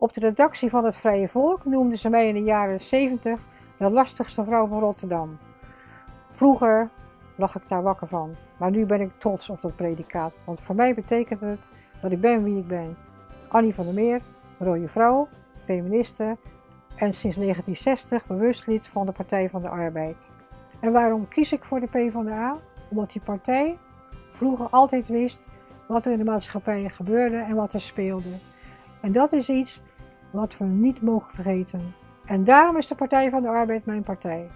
Op de redactie van het Vrije Volk noemden ze mij in de jaren 70 de lastigste vrouw van Rotterdam. Vroeger lag ik daar wakker van, maar nu ben ik trots op dat predicaat, want voor mij betekent het dat ik ben wie ik ben. Annie van der Meer, rode vrouw, feministe en sinds 1960 bewust lid van de Partij van de Arbeid. En waarom kies ik voor de PvdA? Omdat die partij vroeger altijd wist wat er in de maatschappij gebeurde en wat er speelde. En dat is iets wat we niet mogen vergeten. En daarom is de Partij van de Arbeid mijn partij.